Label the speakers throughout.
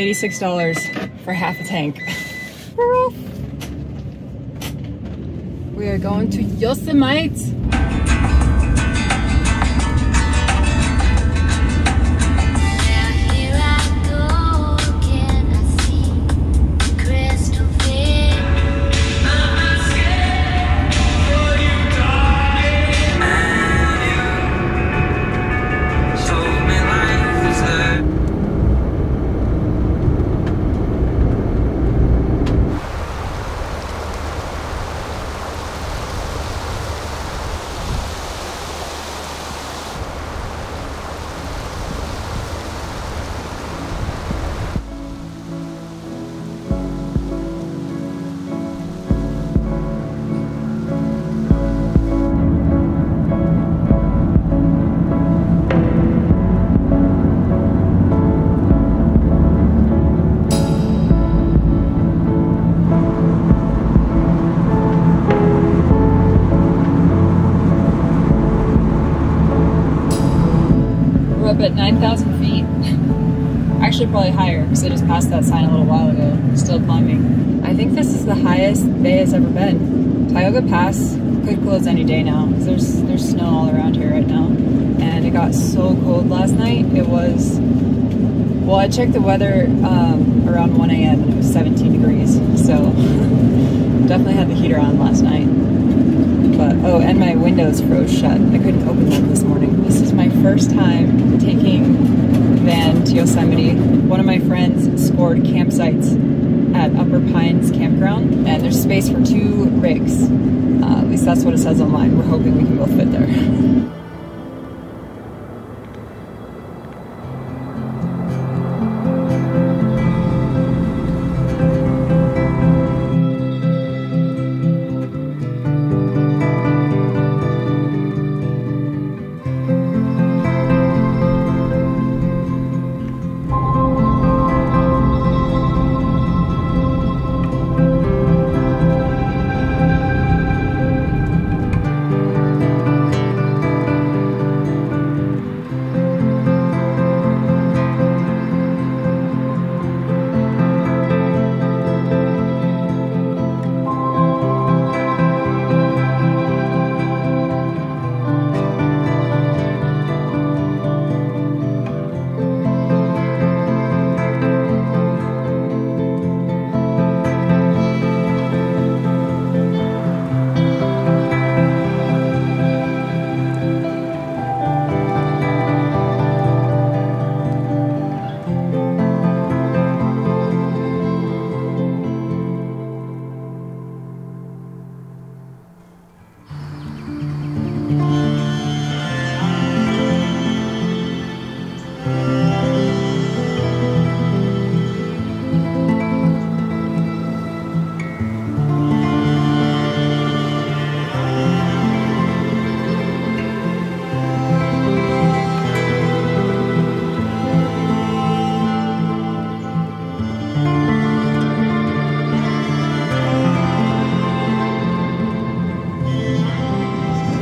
Speaker 1: $86 for half a tank. we are going to Yosemite. Up at 9,000 feet. Actually, probably higher because I just passed that sign a little while ago. Still climbing. I think this is the highest Bay has ever been. Tioga Pass could close any day now because there's there's snow all around here right now. And it got so cold last night. It was well, I checked the weather um, around 1 a.m. and it was 17 degrees. So definitely had the heater on last night. But oh, and my windows froze shut. I couldn't open them this morning. This is my first time taking van to Yosemite. One of my friends scored campsites at Upper Pines Campground, and there's space for two rigs. Uh, at least that's what it says online. We're hoping we can both fit there.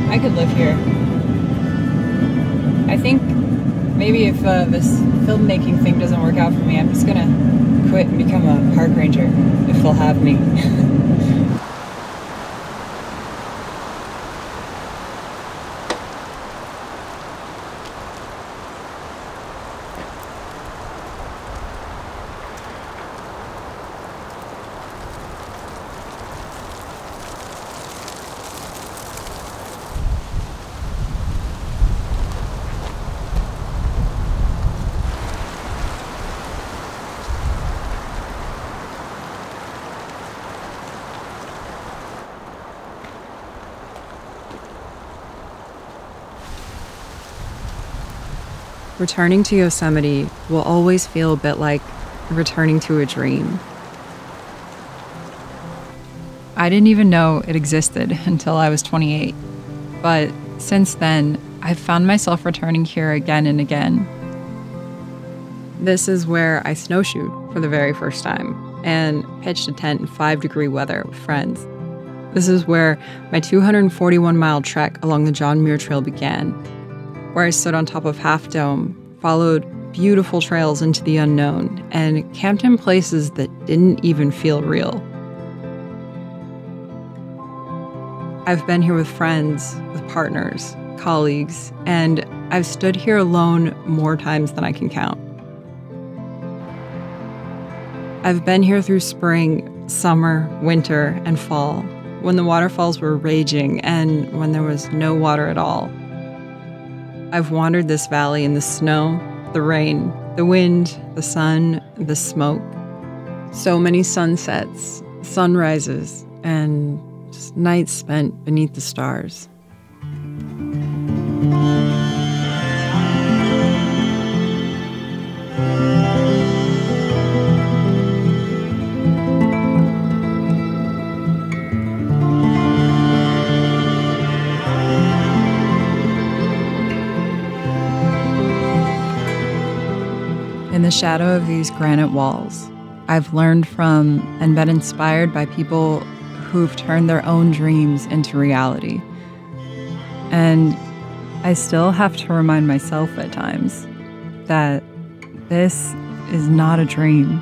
Speaker 1: I could live here. I think maybe if uh, this filmmaking thing doesn't work out for me, I'm just gonna quit and become a park ranger if they'll have me.
Speaker 2: Returning to Yosemite will always feel a bit like returning to a dream. I didn't even know it existed until I was 28. But since then, I've found myself returning here again and again. This is where I snowshoed for the very first time and pitched a tent in five degree weather with friends. This is where my 241 mile trek along the John Muir Trail began, where I stood on top of Half Dome, followed beautiful trails into the unknown and camped in places that didn't even feel real. I've been here with friends, with partners, colleagues, and I've stood here alone more times than I can count. I've been here through spring, summer, winter, and fall, when the waterfalls were raging and when there was no water at all. I've wandered this valley in the snow, the rain, the wind, the sun, the smoke. So many sunsets, sunrises, and nights spent beneath the stars.
Speaker 1: The shadow of these granite walls, I've learned from and been inspired by people who've turned their own dreams into reality. And I still have to remind myself at times that this is not a dream.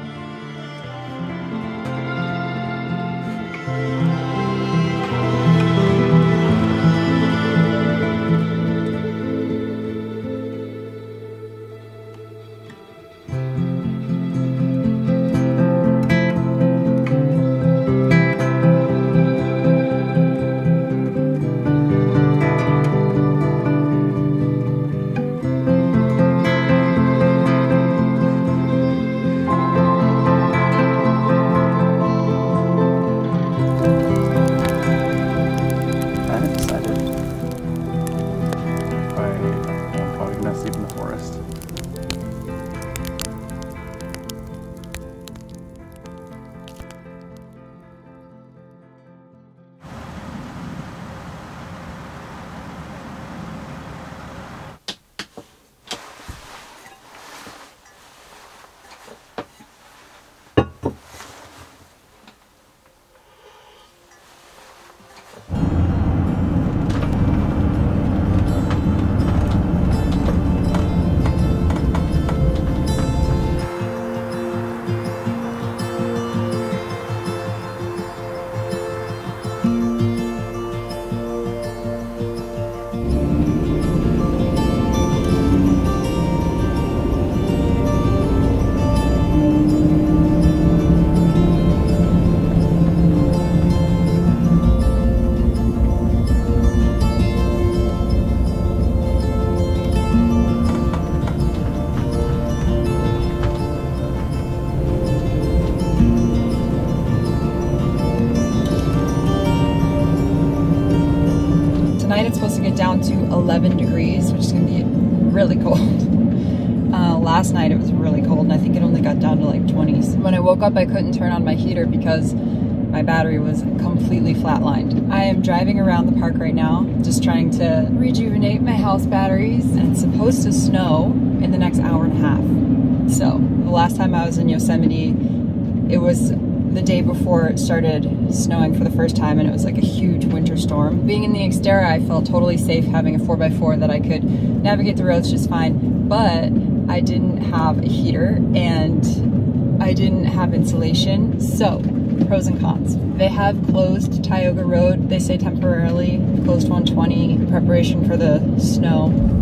Speaker 1: 11 degrees, which is going to be really cold. Uh, last night it was really cold, and I think it only got down to like 20s. When I woke up, I couldn't turn on my heater because my battery was completely flatlined. I am driving around the park right now, just trying to rejuvenate my house batteries, and it's supposed to snow in the next hour and a half. So, the last time I was in Yosemite, it was the day before it started snowing for the first time and it was like a huge winter storm. Being in the Xterra, I felt totally safe having a 4x4 that I could navigate the roads just fine, but I didn't have a heater and I didn't have insulation. So, pros and cons. They have closed Tioga Road, they say temporarily, closed 120 in preparation for the snow.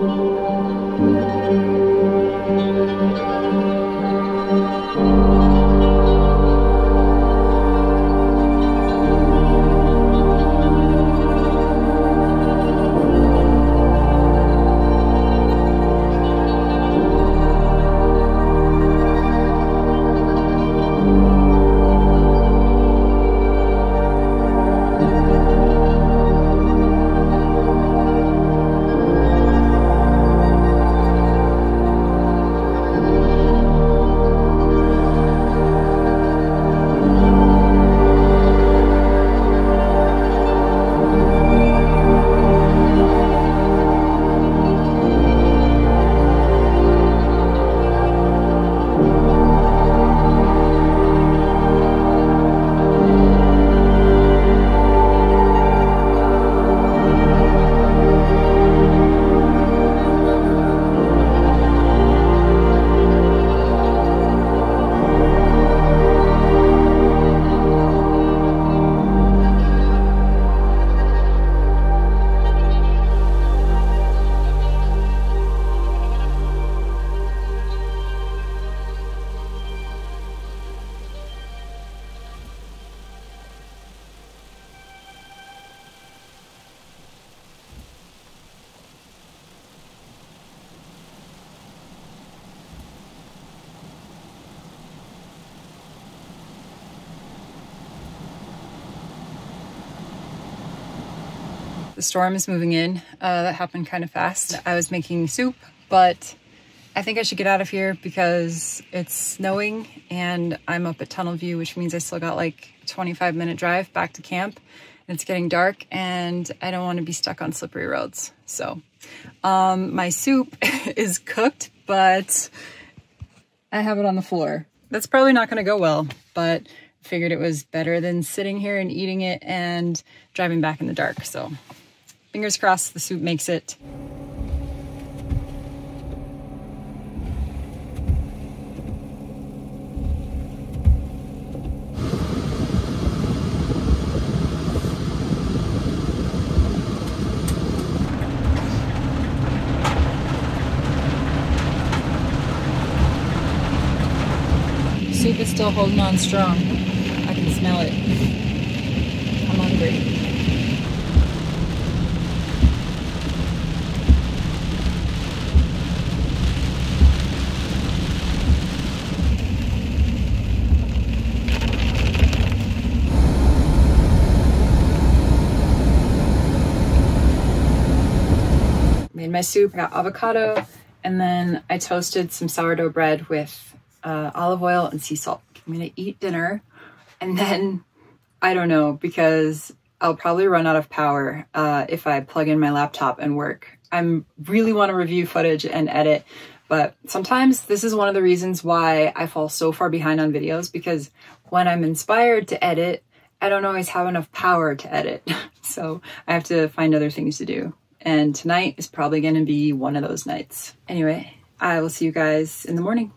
Speaker 1: Música The storm is moving in. Uh, that happened kind of fast. I was making soup, but I think I should get out of here because it's snowing and I'm up at Tunnel View, which means I still got like 25 minute drive back to camp. And it's getting dark and I don't want to be stuck on slippery roads. So um, my soup is cooked, but I have it on the floor. That's probably not going to go well, but figured it was better than sitting here and eating it and driving back in the dark. So fingers crossed the soup makes it. Soup is still holding on strong. I can smell it. My soup, I got avocado, and then I toasted some sourdough bread with uh, olive oil and sea salt. I'm gonna eat dinner and then I don't know because I'll probably run out of power uh, if I plug in my laptop and work. I really want to review footage and edit, but sometimes this is one of the reasons why I fall so far behind on videos because when I'm inspired to edit, I don't always have enough power to edit. So I have to find other things to do. And tonight is probably going to be one of those nights. Anyway, I will see you guys in the morning.